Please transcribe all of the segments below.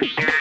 push.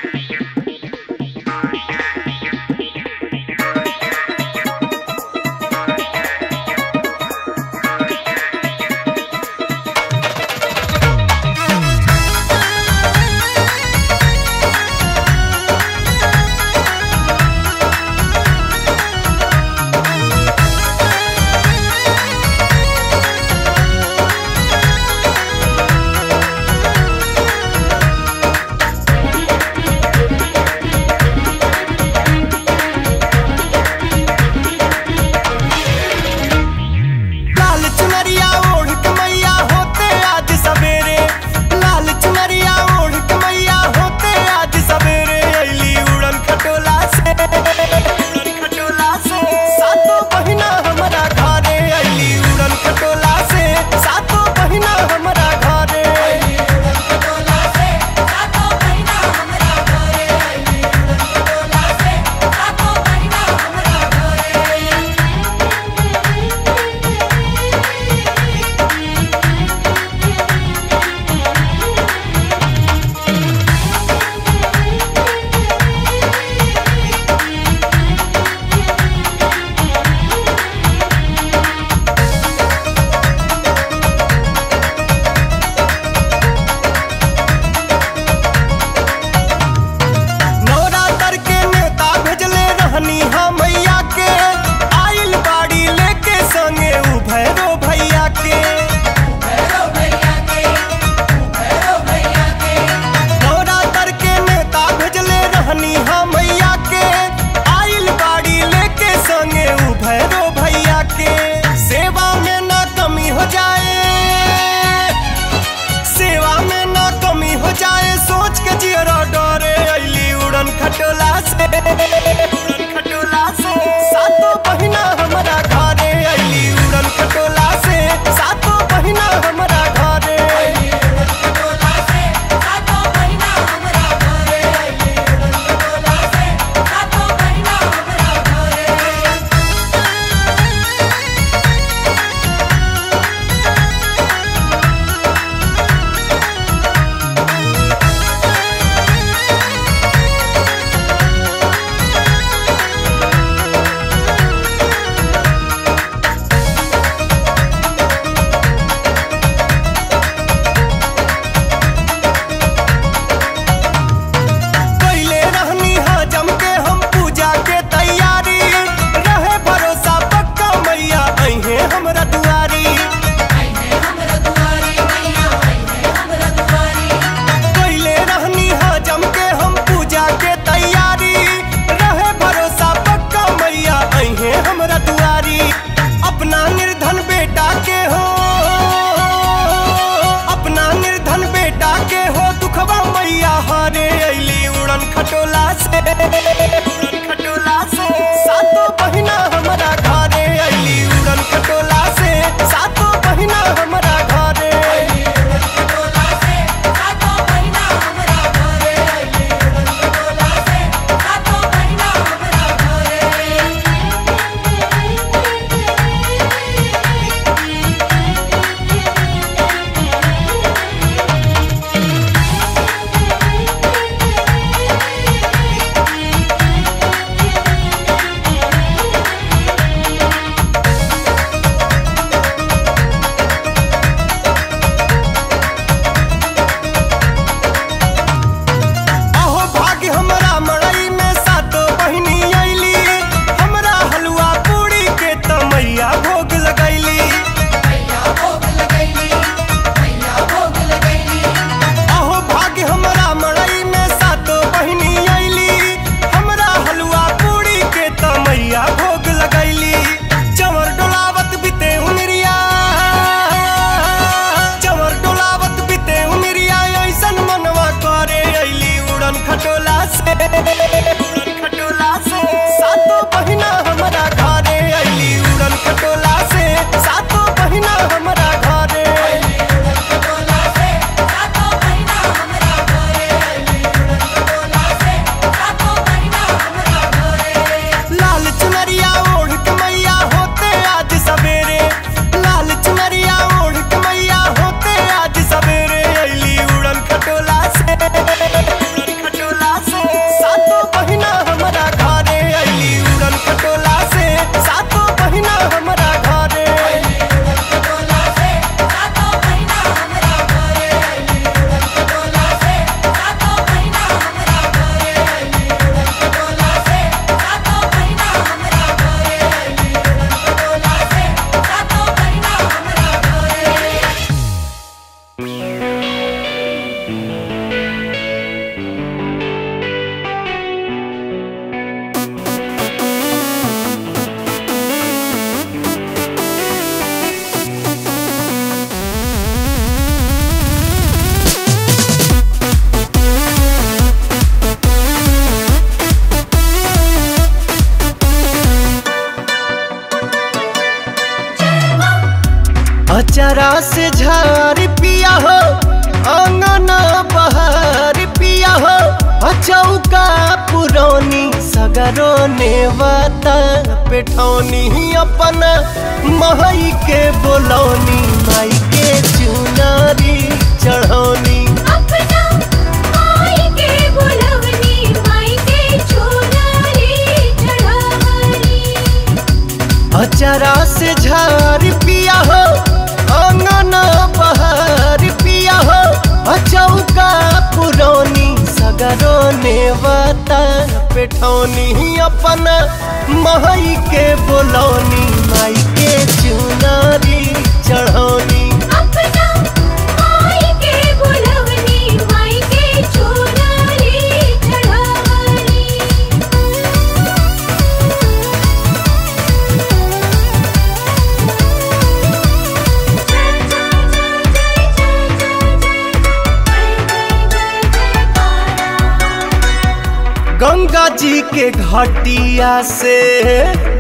घटिया से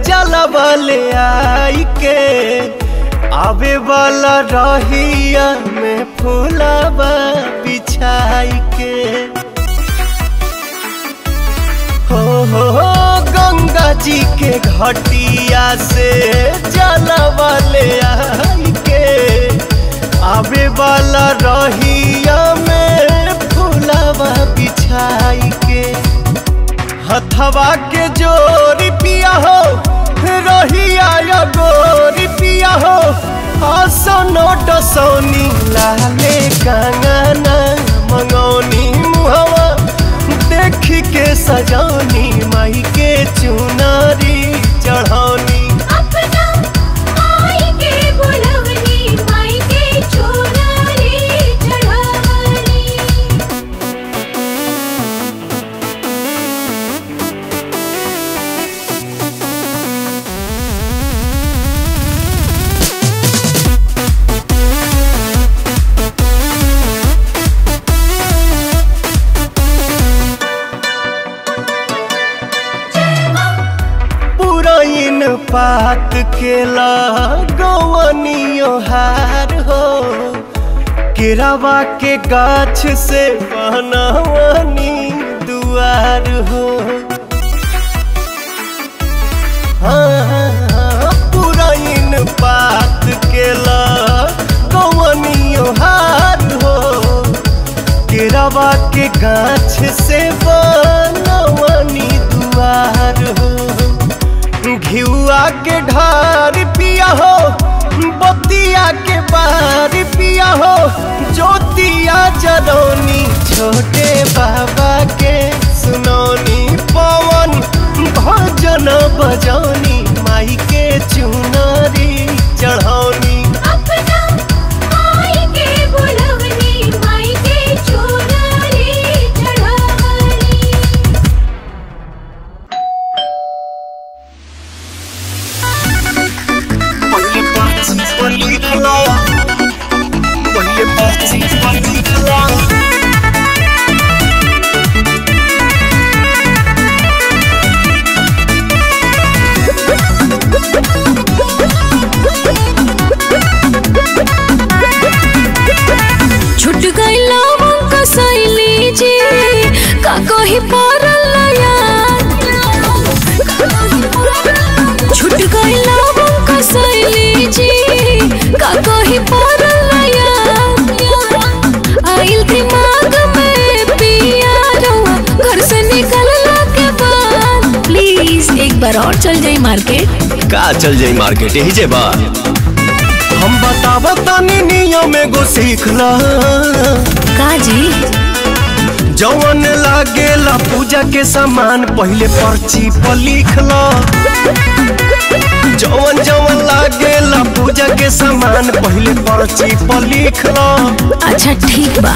जलबले आई के आवे वाला रहिया में फूलबा बिछाई के। हो हो गंगा जी के घटिया से जलबले आई के आवे वाला रहिया में फूलबा बिछाई के। हथवा के जोरी पिया हो, रहिया या गोरी पिया हो। आसनो डसौनी लाले कंगना मंगौनी मुहवा। देख के सजौनी माई के चुनारी चढ़ौनी। पात केला गवनियो हार हो। केरावा के गाछ से बनवनी दुआर हो। हाँ, हो। के गाछ से बनवनी दुआर हो। घिउआ के ढार पिया हो बतिया के बार पिया हो ज्योतिया जरौनी छोटे मार्केट यही जे बा। हम बतावा तानी नियम एगो सीख ला। का जी जवन लागेला पूजा के सामान पहिले पर्ची पर लिख ला। जवन जवन लागेला पूजा के सामान पहिले पर्ची पर लिख ला। अच्छा ठीक बा।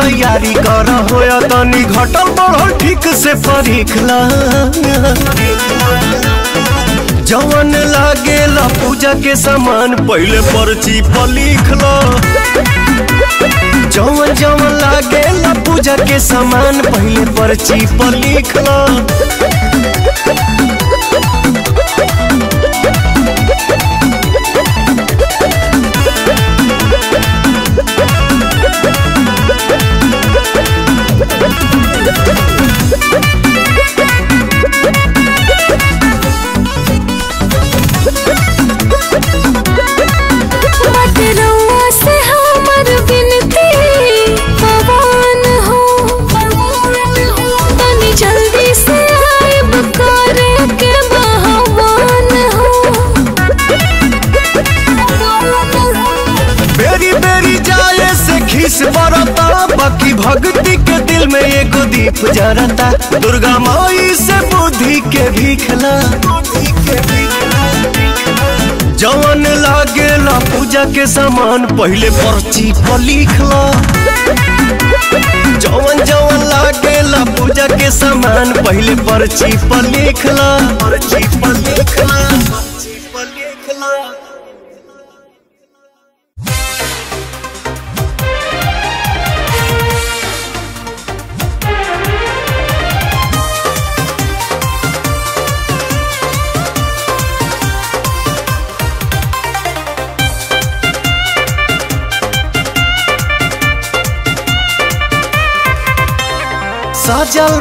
तैयारी कर होया तनी घटल बढ़ल ठीक से परीखला जवन लागेला पूजा के सामान, पहले पर्ची पर जवन जवन लागेला पूजा के सामान, पहले पर्ची पर बाकी भक्ति के दिल में एगो दीप जरता। दुर्गा माई से बुद्धि के भीखला। जवन लागेला पूजा के सामान, पहले पर्ची पर लिखला। जवन जवन लागेला पूजा के सामान, पहले पर्ची पर लिखला पर्ची पर लिखला।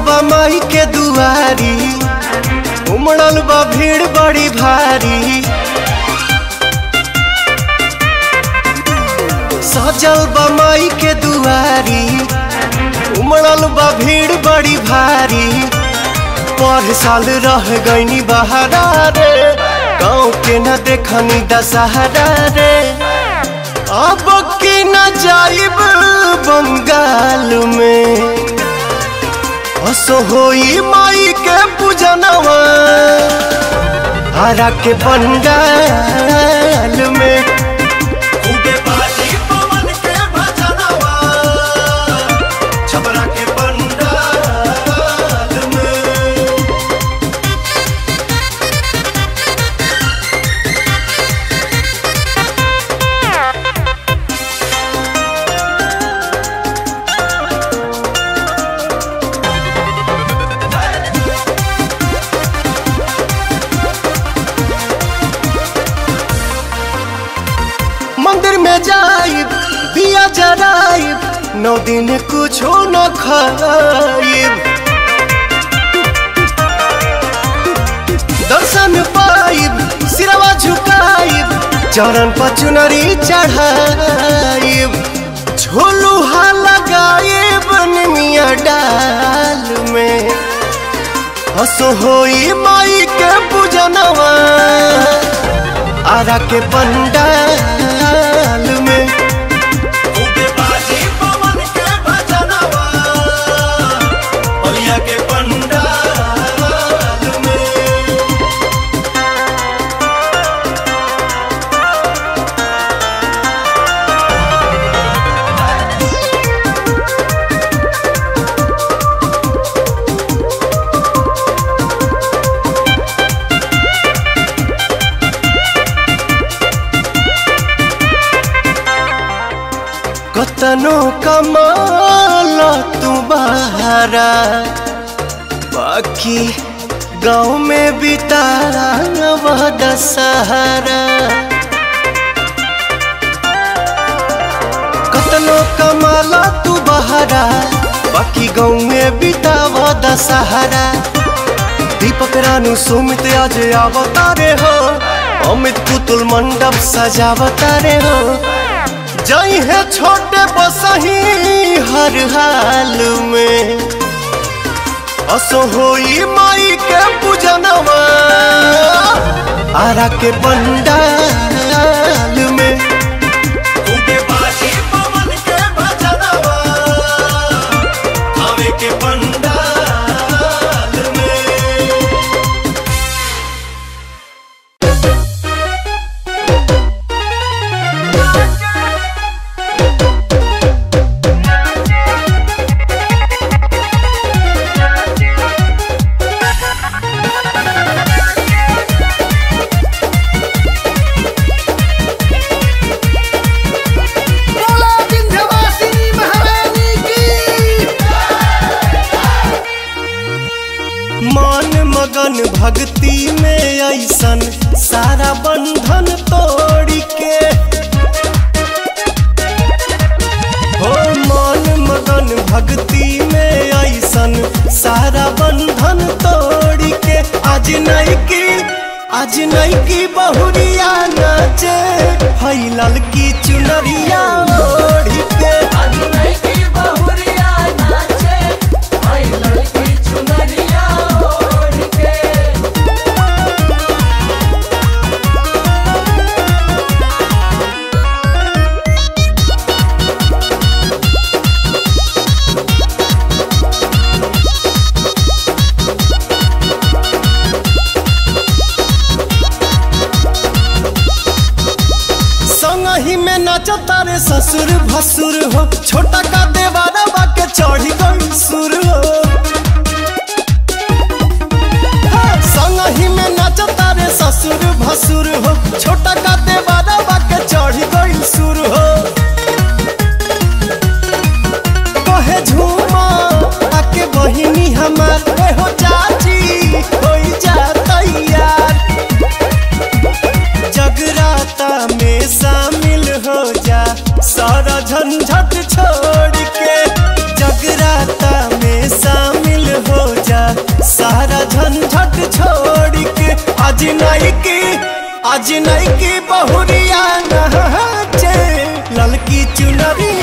बा माई के दुआरी। उमड़ल बा भीड़ बड़ी भारी। सजल बा माई के दुआरी। उमड़ल बा भीड़ बड़ी भारी। पर साल रह गईनी बहारा रे। गाँव के न देखनी दशहरा रे। अब की न जाइब बंगाल में। असो होई माई के पूजनवा। हरा के पंडाल में नौ दिन कुछो न खाइब। दर्शन पाइब, सिरवा झुकाइब, चरण पर चुनरी चढ़ाइब। झोलुहा लगाइब, निमिया डाल में। हसो होई माई के पूजनवा आरा के पंडाल में। कतनो कमाल तू बहारा। बाकी गाँव में बितारा वह दशहरा। कतनो कमाला तू बहारा, बाकी गाँव में बिताव दशहरा। दीपक रानू सुमित आज अवतारे हो, अमित पुतुल मंडप सजावतारे हो। जई है छोटे बसही हर हाल में। असो होई माई के पूजनवा आरा के पंडाल में। पवन के भजनवा के नहीं की आज नहीं की बहुरिया नहाचे ललकी चुनरिया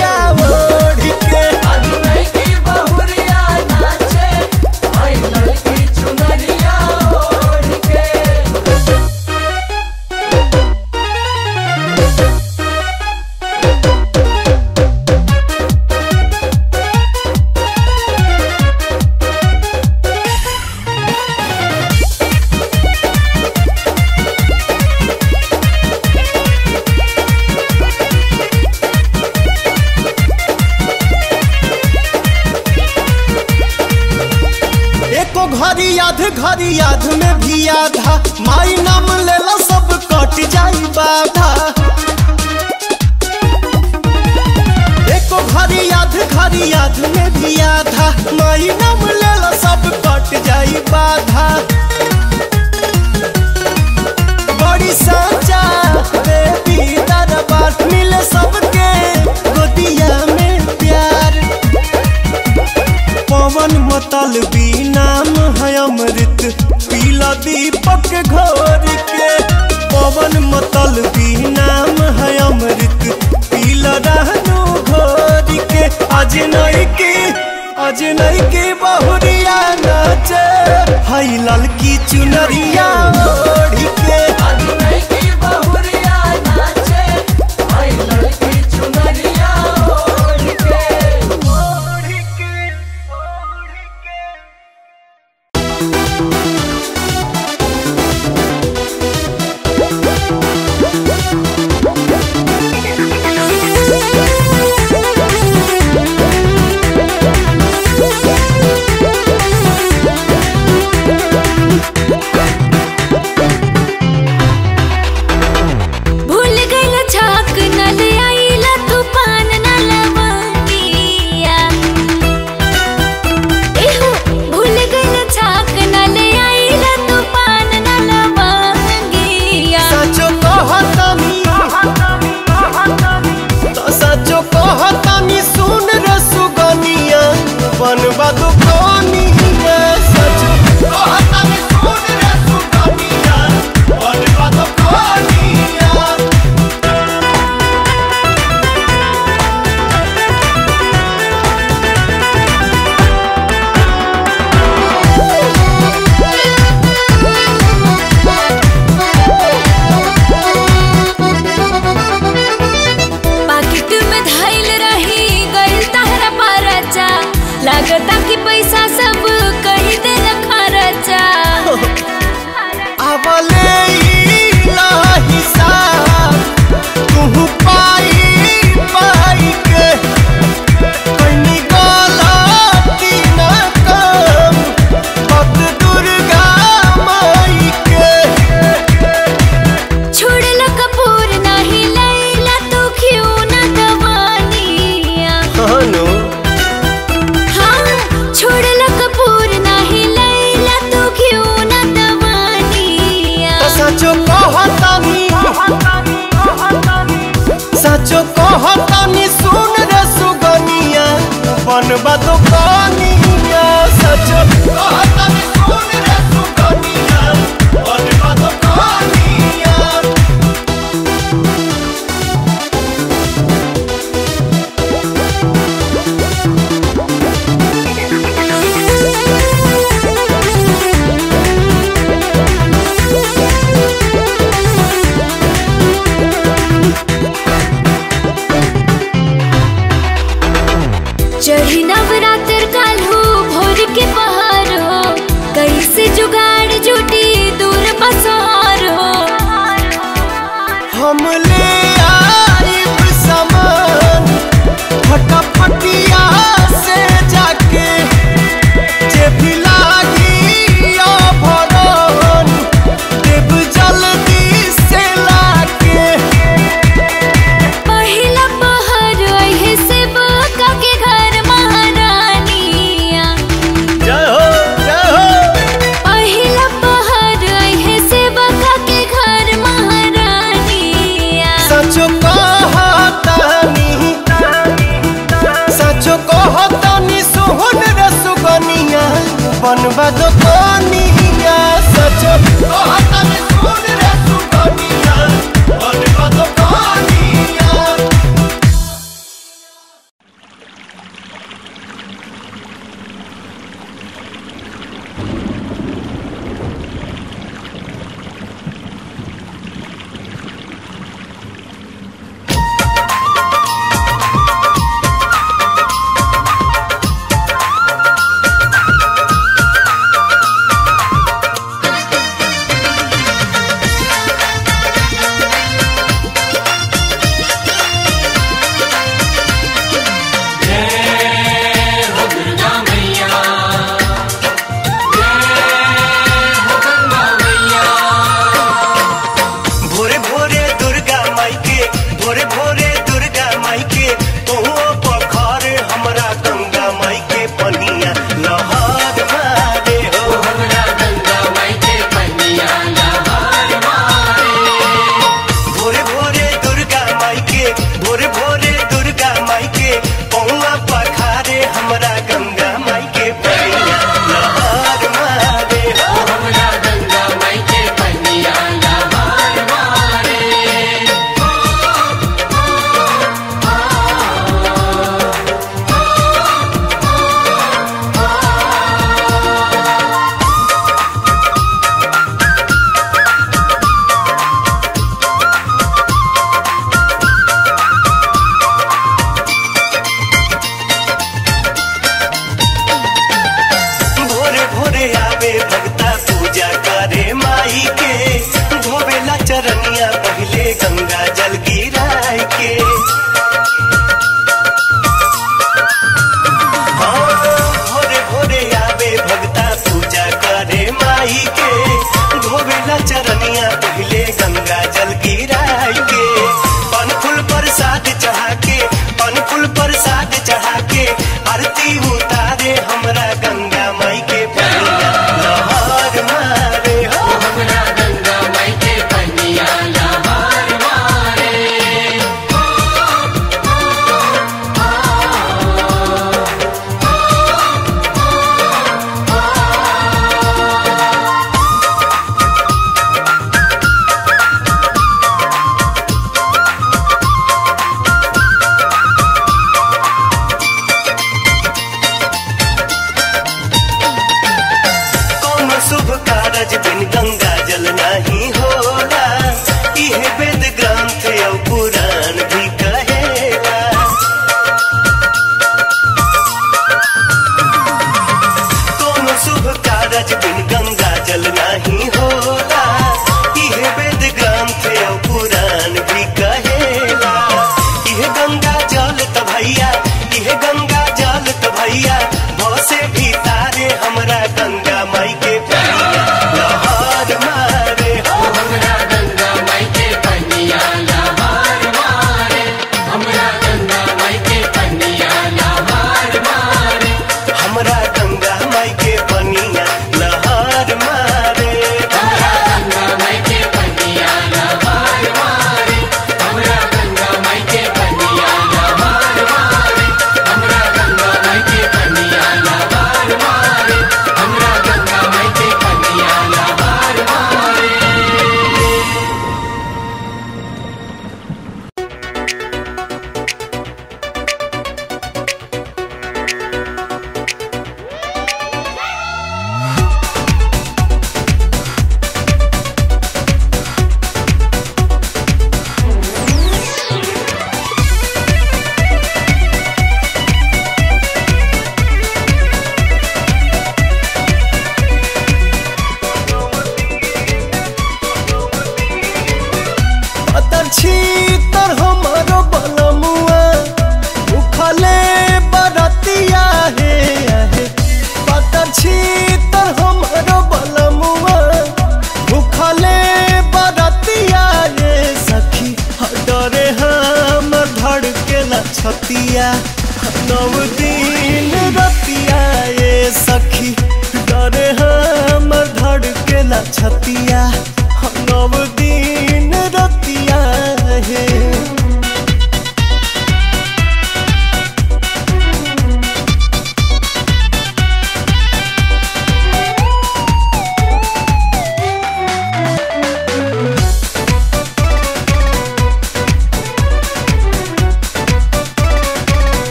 पूजा करे माई के धोवेला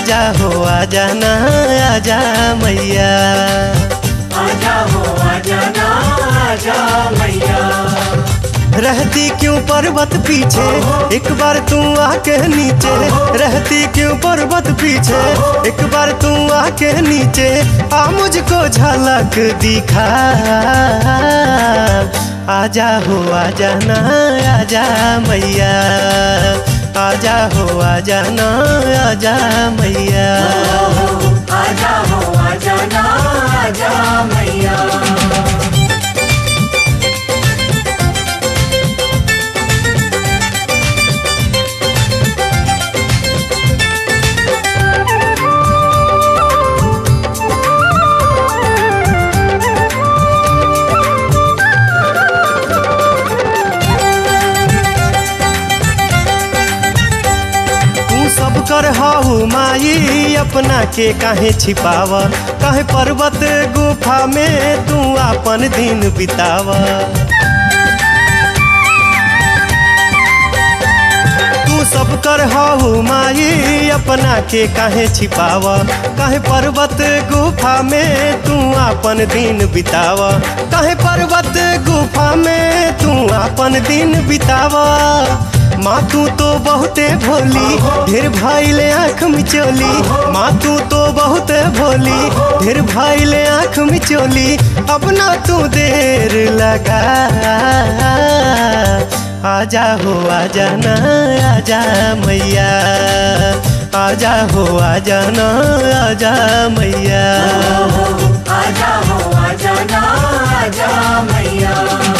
आजा हो आजा ना आजा मैया। आजा हो आजा ना आजा मैया। रहती क्यों पर्वत पीछे? एक बार तू आके नीचे। रहती क्यों पर्वत पीछे? एक बार तू आके नीचे। आ मुझको झलक दिखा। आजा हो आजा ना आजा मैया। आजा हो आजा ना आजा मैया। आजा हो आजा ना आजा मैया। कर चढ़ाऊ माई, अपना के काहे छिपाव? कहे पर्वत गुफा में तू अपन दिन बिताव? तू सब कर हाऊ माई, अपना के काहे छिपाव? कहे पर्वत गुफा में तू अपन दिन बिताव? कहे पर्वत गुफा में तू अपन दिन बिताव? माँ तू तो बहुते भोली, ढेर भाईले आँख मिचोली। माँ तू तो बहुत भोली, ढेर भाईले आँख मिचोली। अब ना तू देर लगा। आजा हो, आजा ना, आजा मैया। आजा हो, आजा ना, आजा मैया। आजा हो, आजा ना, आजा मैया।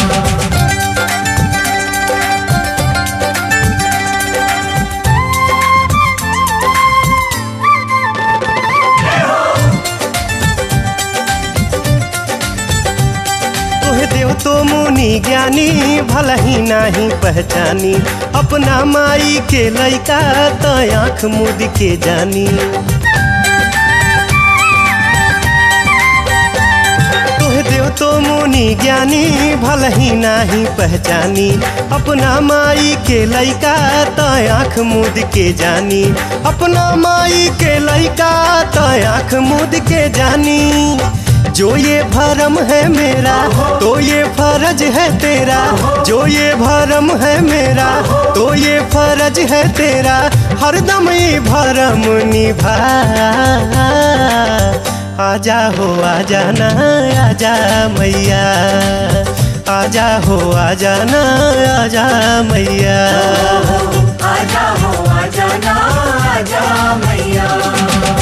मुनि ज्ञानी भला ही नाही पहचानी। अपना माई के लैका तो आँख मुद के जानी। तो मुनि ज्ञानी भला ही नाही पहचानी। अपना माई के लैका तो आँख मुद के जानी। अपना माई के लैका तो आँख मुद के जानी। जो ये भरम है मेरा तो ये फ़र्ज़ है तेरा। जो ये भरम है मेरा तो ये फ़र्ज़ है तेरा। हरदम ये भरम निभा। आजा हो, आजा ना, आजा मैया। आजा हो, आजा ना, आजा मैया। आजा हो, आजा ना, आजा मैया।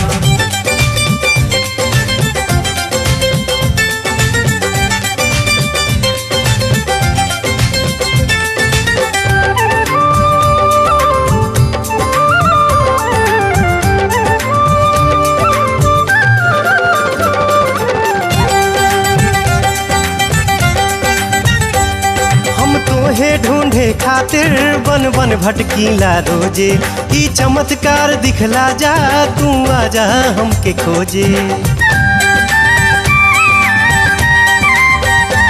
तोहे ढूंढे खातिर बन बन भटकीला रोज़े। ई चमत्कार दिखला जा तू आजा हमके खोजे।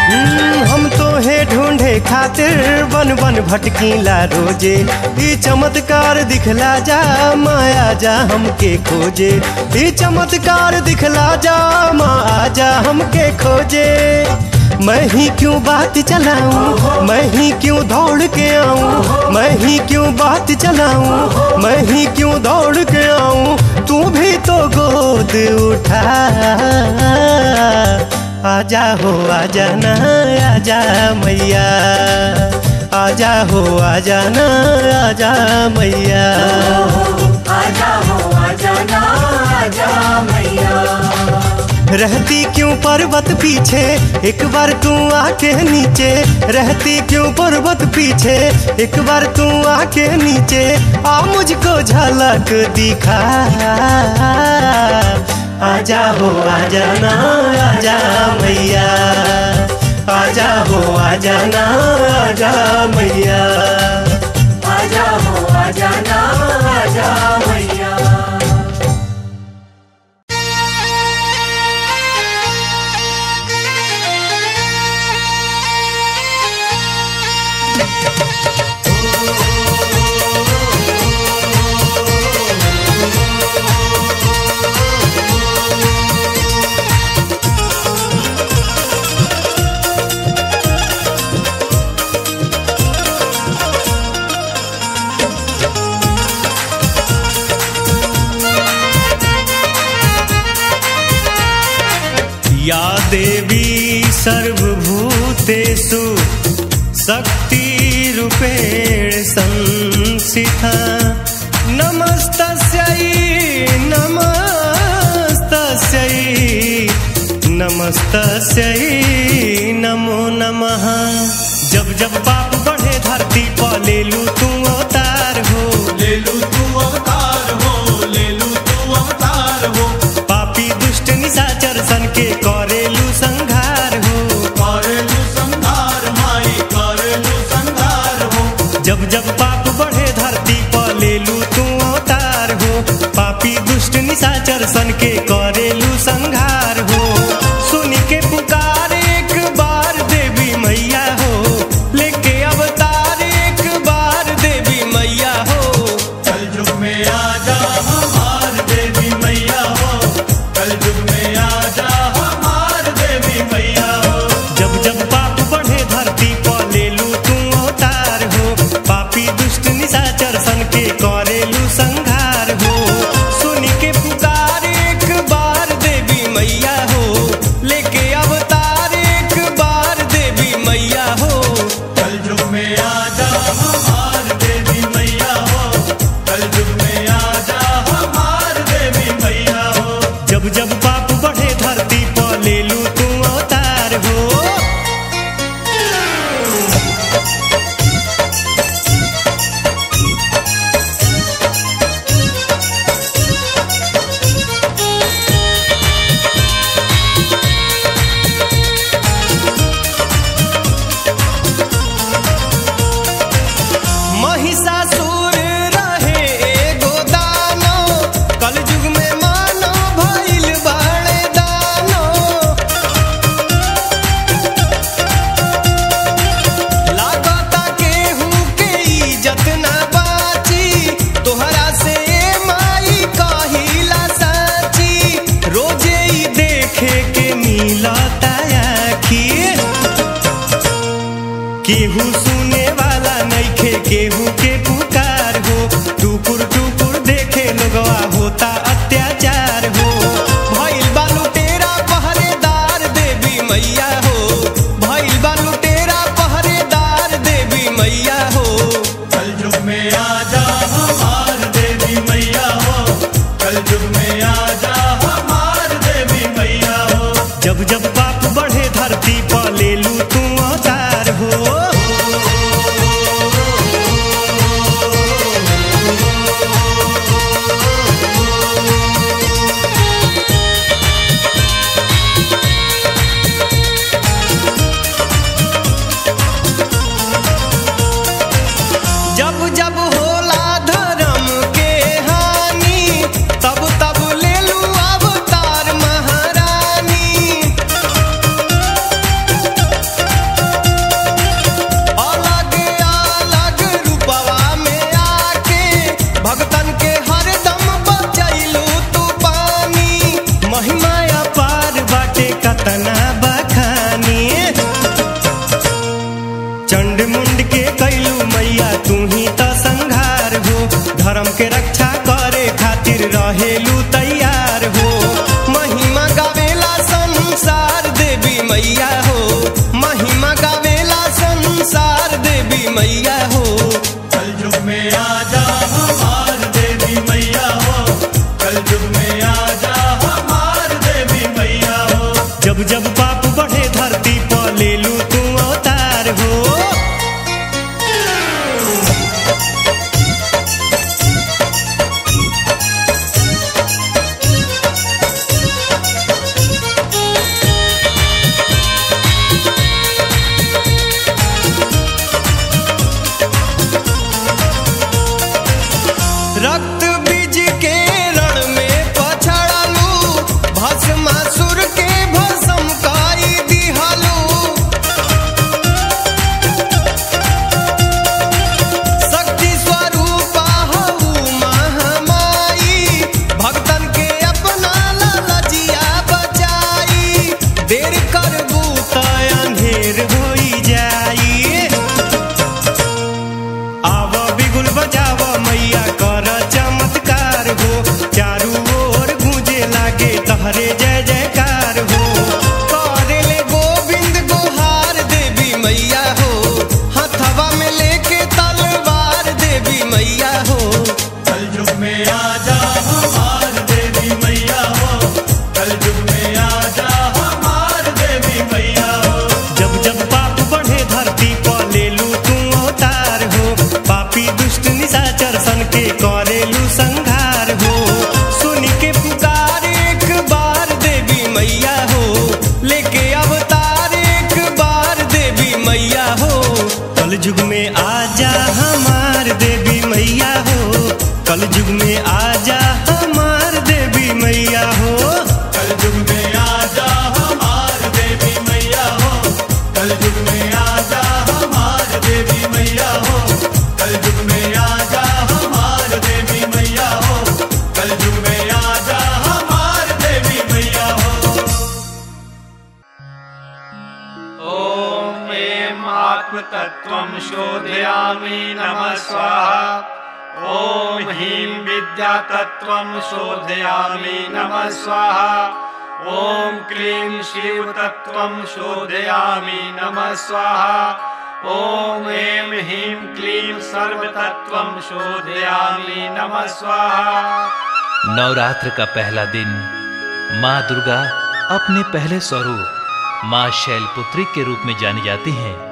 हम्म, हम तोहे ढूंढे खातिर बन बन भटकीला रोज़े। ई चमत्कार दिखला जा माया जा हमके खोजे। ई चमत्कार दिखला जा माया जा हमके खोजे। मैं ही क्यों बात चलाऊं? मैं ही क्यों दौड़ के आऊँ? मैं ही क्यों बात चलाऊं? मैं ही क्यों दौड़ के आऊँ? तू भी तो गोद उठा। आजा हो, आजा ना, आजा मैया। आजा हो, आजा ना, आजा मैया। आजा हो, आजा ना, आजा मैया। रहती क्यों पर्वत पीछे? एक बार तू आके नीचे। रहती क्यों पर्वत पीछे? एक बार तू आके नीचे। आ मुझको झलक दिखा। आजा हो, आजा ना, आजा मैया। आजा हो, आजा ना, आजा मैया। आजा हो, आजा ना, आजा मैया। देवी सर्वभूतेषु शक्तिरूपेण संस्थिता नमस्तस्यै नमस्तस्यै नमस्तस्यै। राजा रहेलू तैयार हो। महिमा गावेला संसार देवी मैया हो। महिमा गावेला संसार देवी मैया तत्व शोधयामी नम स्वाहा। ओम ह्रीं तत्व शोधयामी नम स्वाहा। ओं क्ली शिव तत्व शोधयामी नम स्वाहा। ओं ऐं ह्रीं क्ली सर्वतत्व शोधयामी नम स्वाहा। नवरात्र का पहला दिन, माँ दुर्गा अपने पहले स्वरूप, माँ शैलपुत्री के रूप में जानी जाती हैं।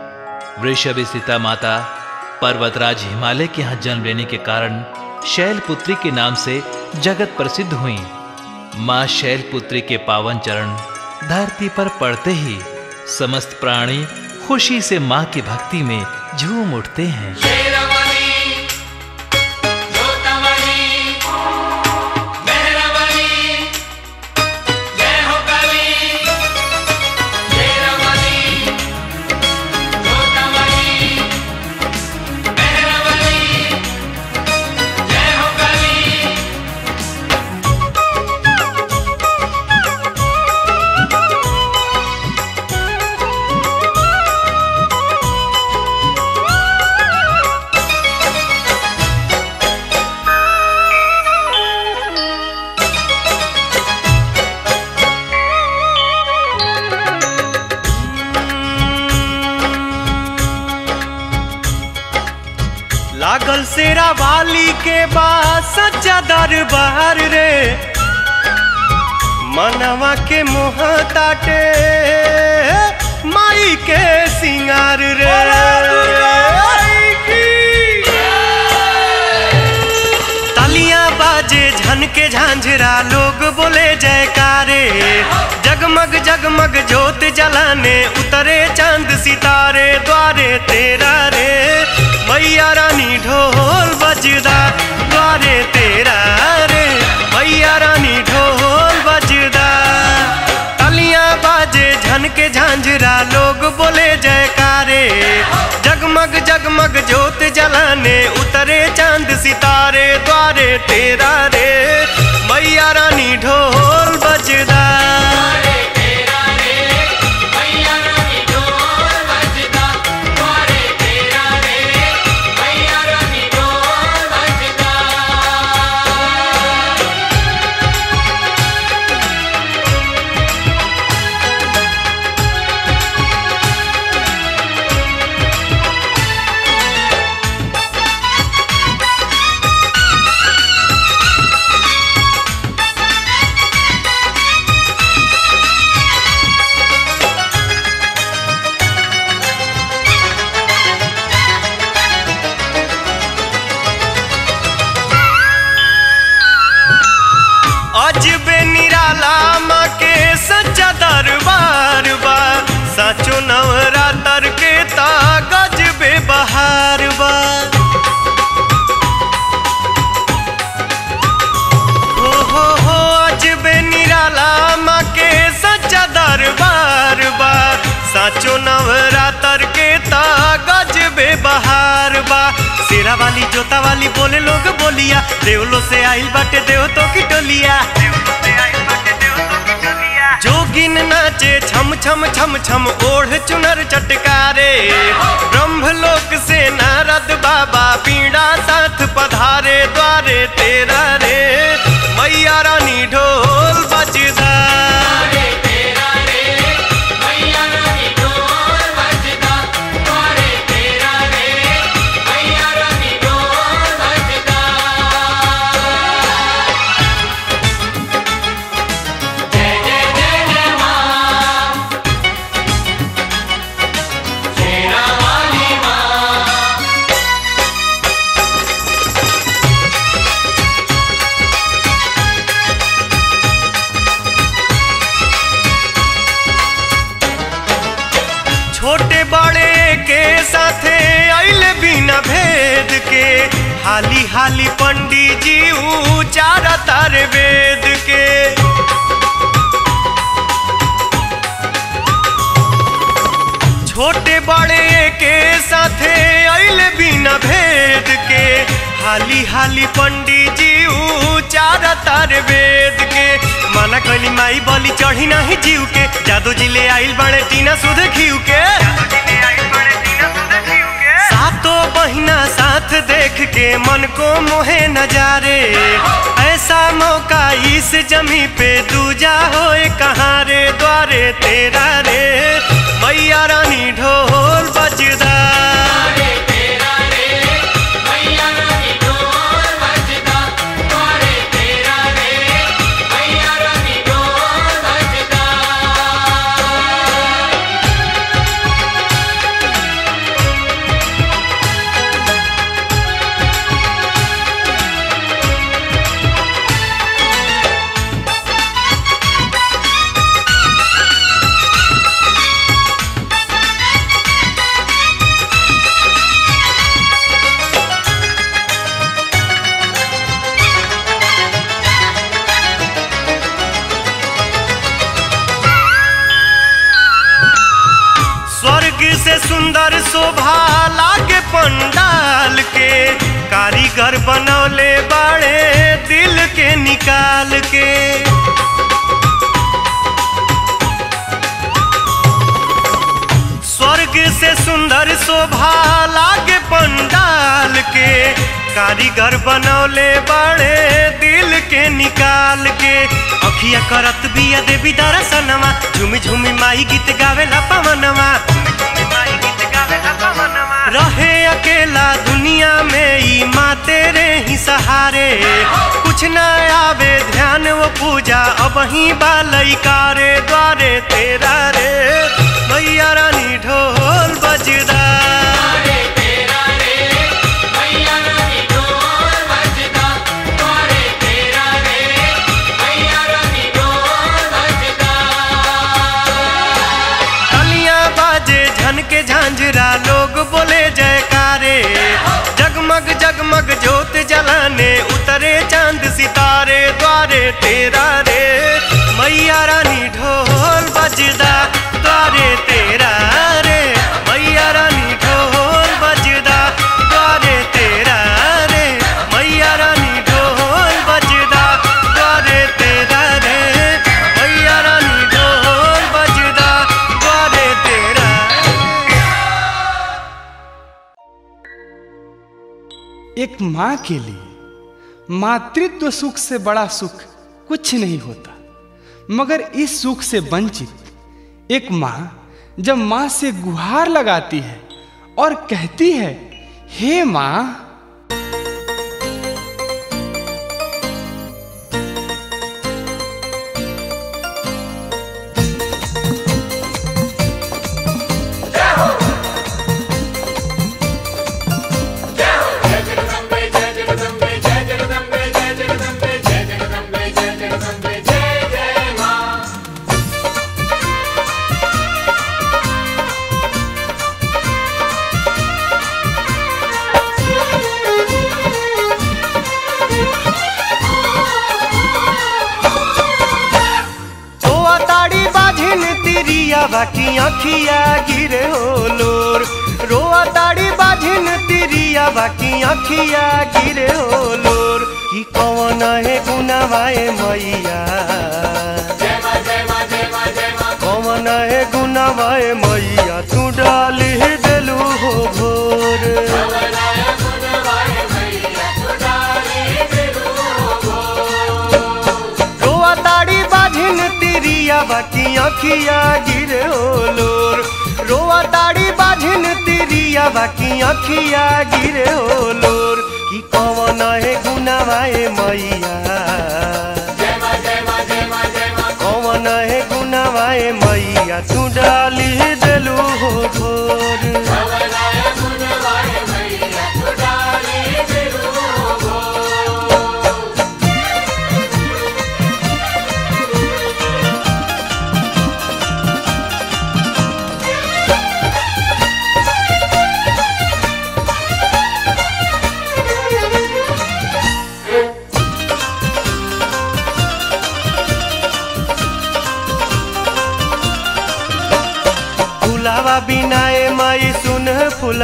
वृषभ सीता माता, पर्वतराज हिमालय के यहाँ जन्म लेने के कारण शैलपुत्री के नाम से जगत प्रसिद्ध हुई। माँ शैलपुत्री के पावन चरण धरती पर पड़ते ही समस्त प्राणी खुशी से माँ की भक्ति में झूम उठते हैं। वाली के बाद सच्चा दरबार रे। मनवा के मोह ताटे माई के सिंगार रे। तालियाँ बाजे झनके झांझरा झांझरा लोग बोले जयकारे, जगमग जगमग जोत जलाने, उतरे चाँद सितारे, द्वारे तेरा रे, मैया रानी ढोल बजदा, द्वारे तेरा रे, मैया रानी ढोल बजदा। तालियाँ बाजे झन के झांझरा, लोग बोले जयकारे, जगमग जगमग जोत जलाने, उतरे चाँद सितारे, द्वारे तेरा रे। शेरा वाली, जोता वाली, बोले लोग बोलिया। देवलो से आइल बाटे, देव तो की टोलिया। जोगिन नाचे, छम छम छम छम, ओढ़ चुनर चटकारे। ब्रह्मलोक से नारद बाबा, पीड़ा साथ पधारे द्वारे तेरा रे। मैया रानी ढोल बजदा। साथे आइले बिना भेद के, हाली हाली पंडित जी उचारा तार वेद के। छोटे बड़े के साथे आइले बिना भेद के, हाली हाली पंडित जी उचारा तार वेद के। माना कैली माई बलि चढ़ी नहीं जीव के, जादू जी ले आइल बड़े टीना सुध घीव के। सातों बहिना साथ देख के मन को मोहे नजारे। ऐसा मौका इस जमी पे दूजा हो कहाँ रे, द्वारे तेरा रे। मैया रानी ढोल बजदा शोभा लागे पंडाल के। कारीगर बनौले बाड़े दिल के निकाल के। स्वर्ग से सुंदर शोभा लागे पंडाल के। कारीगर बनौले बाड़े दिल के निकाल के। अखिया करत बिया देवी दरसनमा झूमी झूमी माई गीत गावेला पवनमा रहे अकेला दुनिया में ई सहारे। कुछ न आवे ध्यान, वो पूजा, अब ही बालई कारे द्वारे तेरा रे। मैया रानी ढोल बजदा। बोले जयकारे। जगमग जगमग ज्योत जलाने, उतरे चाँद सितारे, द्वारे तेरा रे। मैया रानी ढोल बजदा, द्वारे तेरा माँ के लिए। मातृत्व सुख से बड़ा सुख कुछ नहीं होता। मगर इस सुख से वंचित एक माँ जब माँ से गुहार लगाती है और कहती है, हे माँ तिरिया बाकी अखिया गिरे लोर। रोआ ताड़ी बाझिन तिरिया बाकी अखिया गिरे लोर। की कौन है गुनावाए मैया? कौन है गुनावाए मैया? तू डाली दलू हो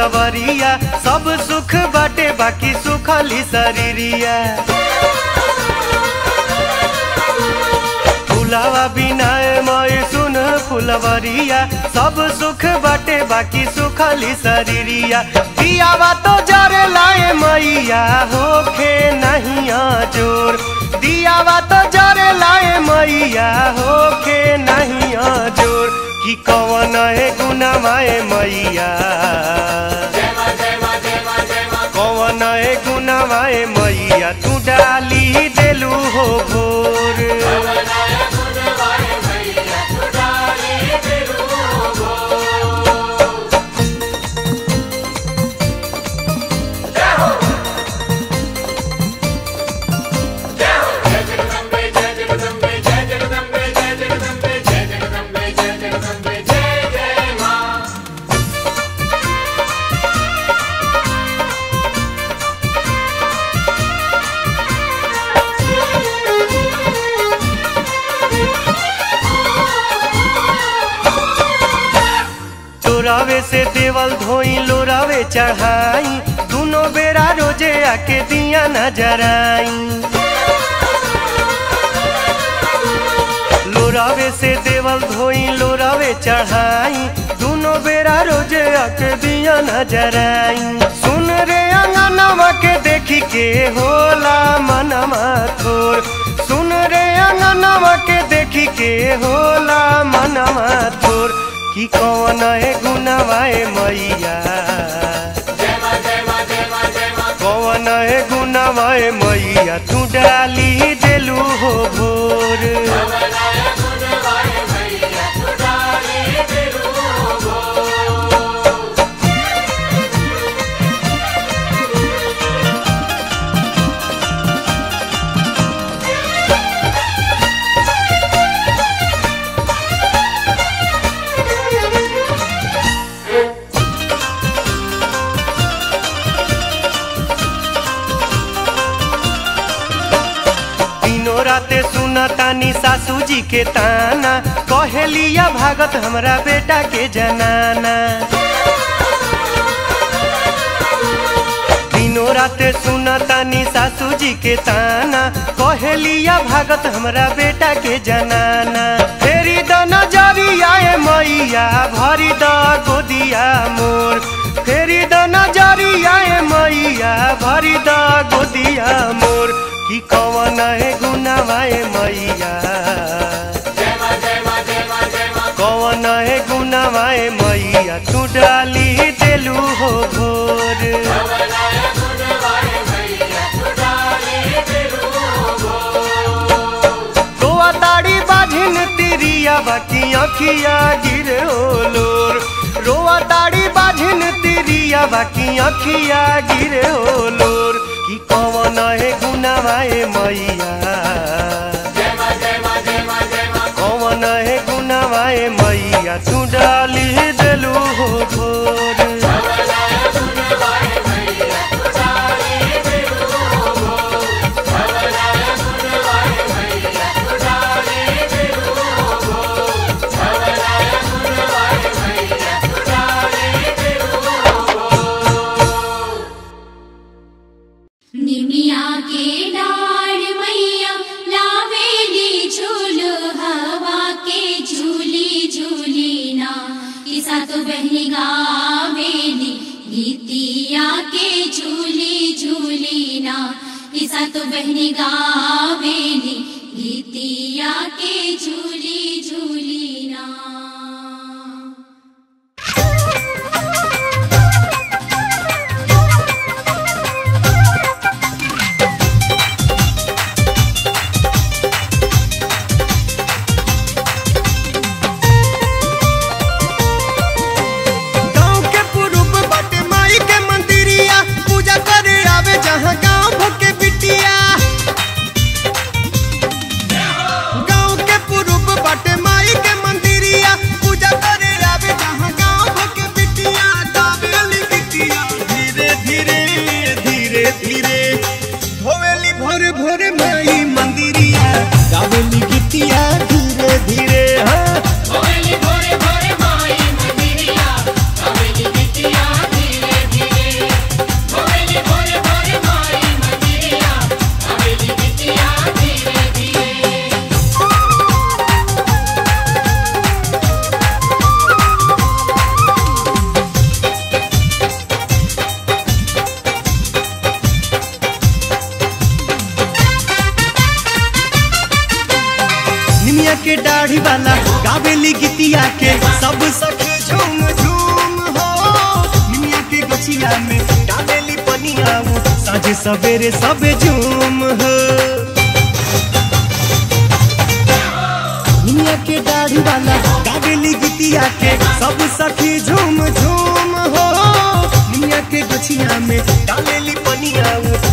फुलवरिया सब सुख बाटे, बाकी सुखली शरीरिया। फुलावा बिनाए माई सुन फुलवरिया, सब सुख बाटे, बाकी सुखली शरीरिया। दियावा तो जरे लाए मैया, होखे नहीं ज़ोर दियावा तो जरे लाए मैया, होखे नहीं ज़ोर की कवन है गुनामाए मैया। कौन है गुनामाए मैया तू डाली देलू हो भोर। से देवल धोई, लोरावे चढ़ाई। दोनों बेरा रोज़े आके दिया नजराई लोरावे से देवल धोई, लोरावे चढ़ाई। दोनों बेरा रोज़े आके दिया नजराई सुन रे अंगनवा के देखी के होला मनवा थोर सुन रे अंगनवा के देखी के होला मनवा थोर की कौन है गुनावाए मैया? कौन है गुनावाए मैया? तू डाली देलू हो भोर। सुना तानी सासू जी के ताना, कहेलिया भागत हमरा बेटा के जनाना। दिनों रात सुना तानी सासू जी के ताना, कहलिया भागत हमरा बेटा के जनाना। फेरी द नज़रिया आए मैया, भरी द गोदिया मोर। फेरी द नज़रिया आए मैया, भरी द गोदिया मोर। की कवन है गुना गुनावाए मैया? कवन है गुना गुनावाए तिरिया बाकी अखिया गिरे लोर। रोआ ताड़ी बाझिन तिरिया बाकी अखिया गिरे लोर। की कौन है गुनावाए मैया? कवन है गुनावाए मैया? तू डाली दलू हो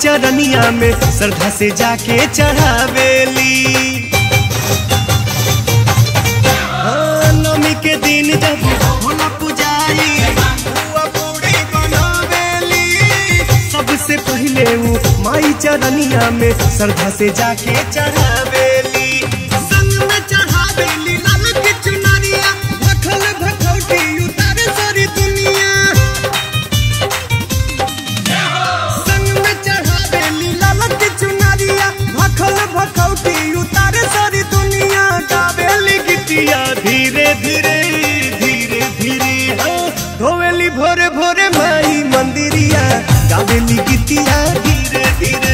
चरनिया में श्रद्धा से जाके चढ़ावेली नवमी के दिन जब होला पुजारी सबसे पहले वो माई चरनिया में श्रद्धा से जाके चढ़ावेली गावेली गिटिया धीरे धीरे।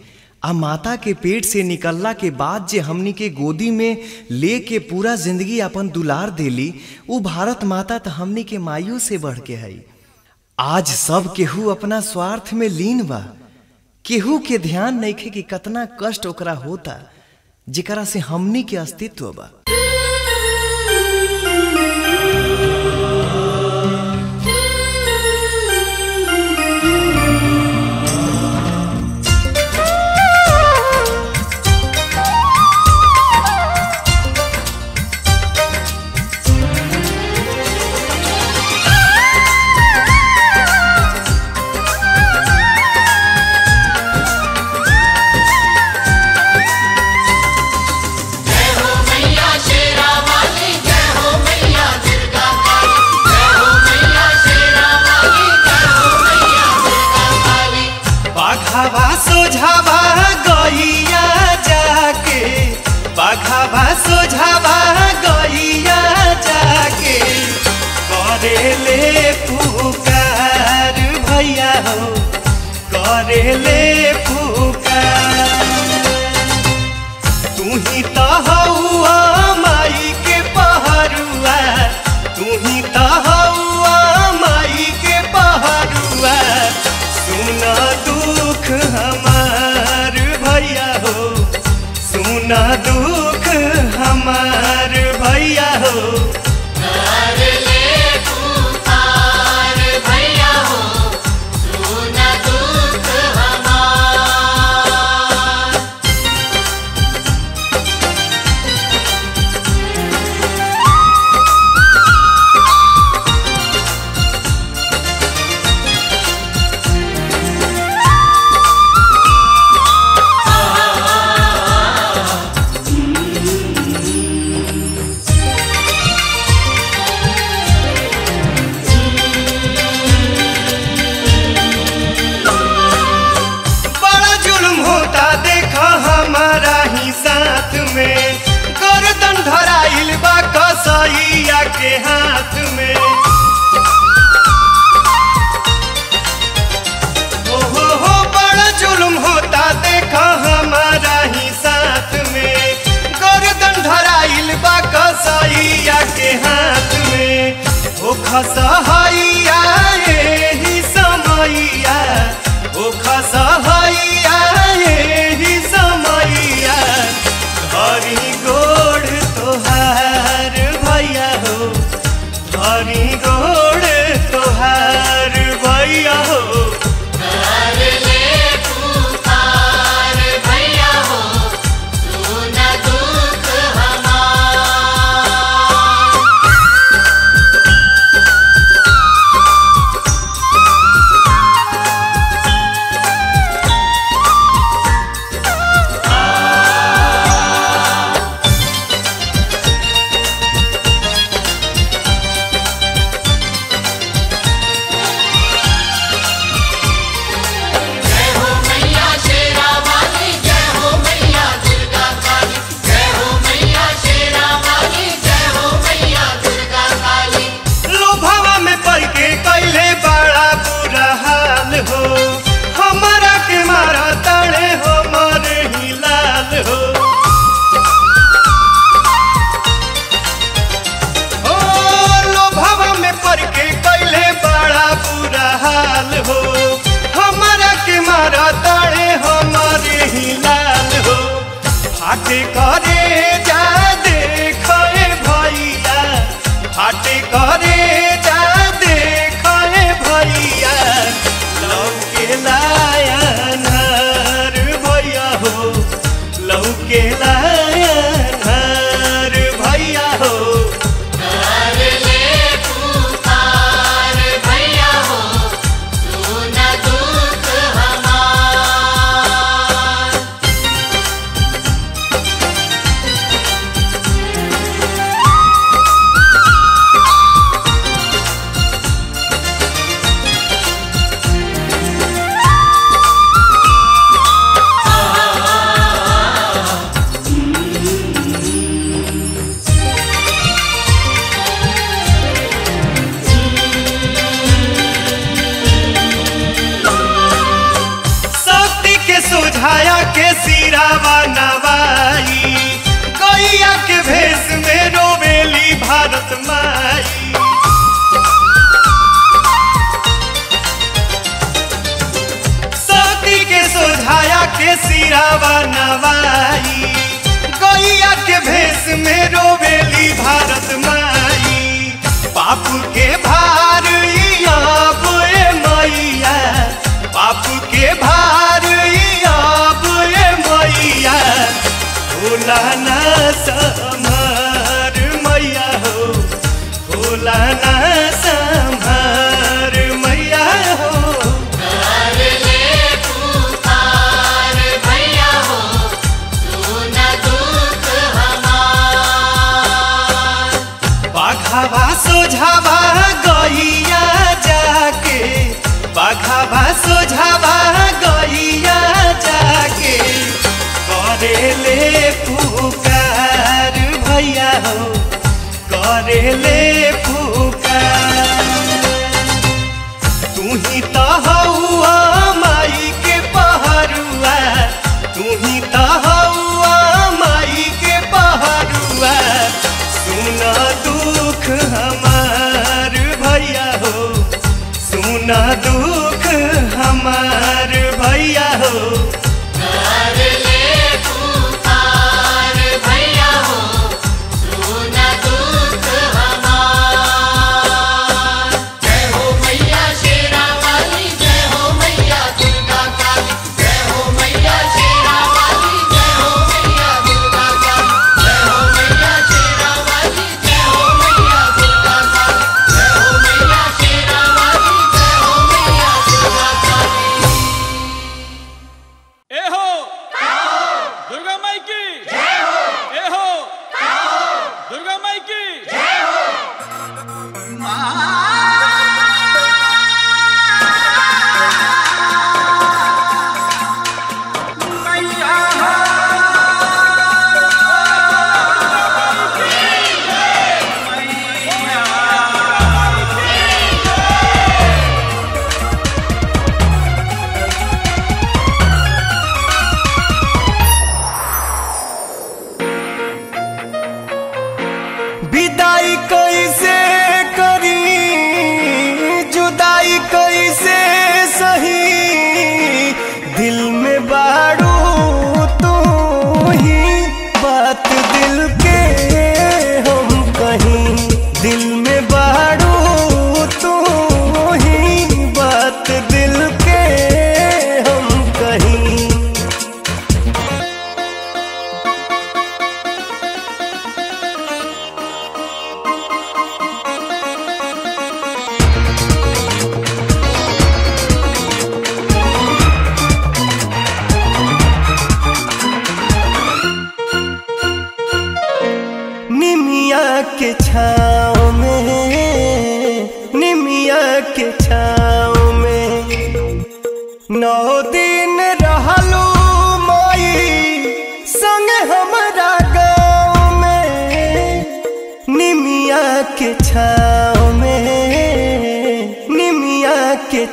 आ माता के पेट से निकलला के बाद जे हमनी के गोदी में ले के पूरा ज़िंदगी अपन दुलार देली, उ भारत माता तो हमनी के मायू से बढ़ के है आज सब केहू अपना स्वार्थ में लीन बा। केहू के ध्यान नहीं खे कि कतना कष्ट ओकरा होता, जिकरा से हमनी के अस्तित्व बा।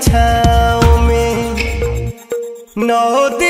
के छाँव में नौ दिन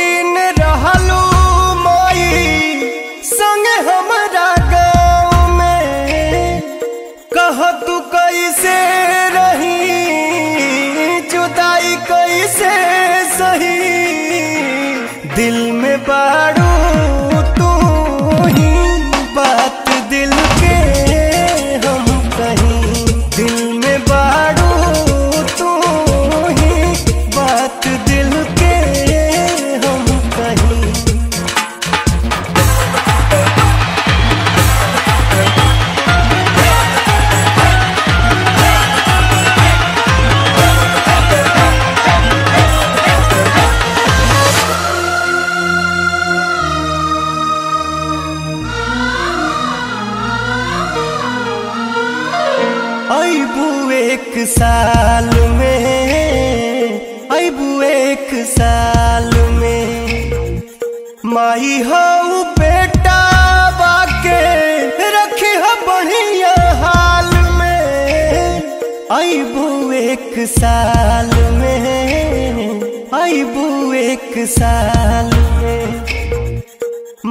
साल में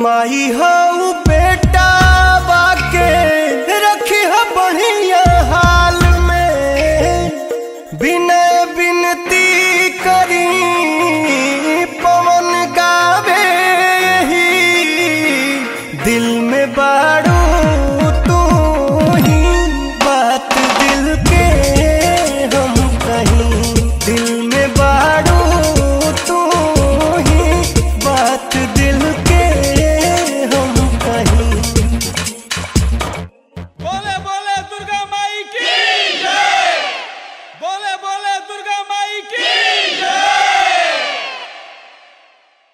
माई हो